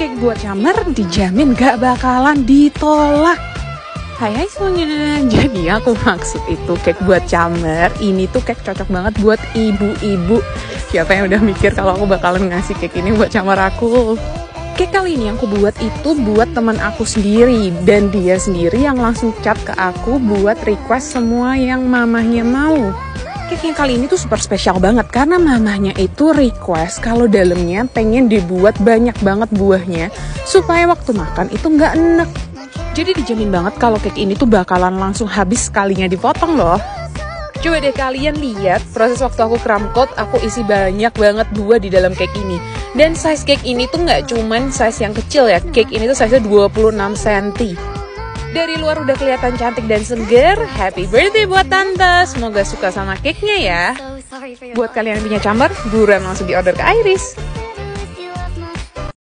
cake buat Camer dijamin gak bakalan ditolak. Hai hai semuanya, jadi aku maksud itu cake buat Camer Ini tuh cake cocok banget buat ibu-ibu. Siapa yang udah mikir kalau aku bakalan ngasih cake ini buat Camer aku? Cake kali ini yang aku buat itu buat teman aku sendiri. Dan dia sendiri yang langsung chat ke aku buat request semua yang mamahnya mau cake yang kali ini tuh super spesial banget karena mamahnya itu request kalau dalamnya pengen dibuat banyak banget buahnya supaya waktu makan itu nggak enek. Jadi dijamin banget kalau cake ini tuh bakalan langsung habis sekalinya dipotong loh. Coba deh kalian lihat proses waktu aku cram coat, aku isi banyak banget buah di dalam cake ini. Dan size cake ini tuh nggak cuman size yang kecil ya, cake ini tuh size 26 cm. Dari luar udah kelihatan cantik dan seger. Happy birthday buat tante. Semoga suka sama cake-nya ya. Buat kalian yang punya cambar, buruan langsung di order ke Iris.